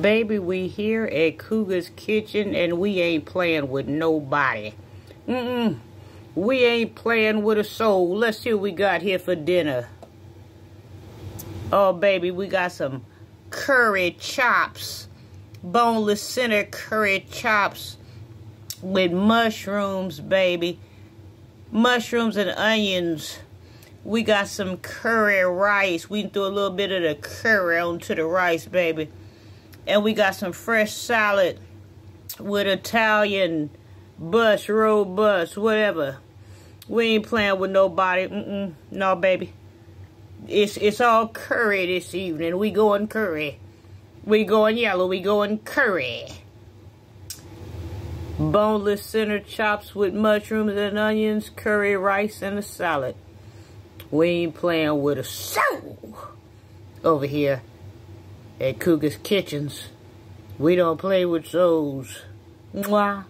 Baby, we here at Cougar's Kitchen and we ain't playing with nobody. Mm-mm. We ain't playing with a soul. Let's see what we got here for dinner. Oh, baby, we got some curry chops. Boneless center curry chops with mushrooms, baby. Mushrooms and onions. We got some curry rice. We threw a little bit of the curry onto the rice, baby. And we got some fresh salad with Italian bus, road bus, whatever. We ain't playing with nobody. Mm-mm. No, baby. It's it's all curry this evening. We going curry. We going yellow. We going curry. Boneless center chops with mushrooms and onions, curry rice, and a salad. We ain't playing with a soul over here at Cougar's Kitchens. We don't play with souls. Mwah.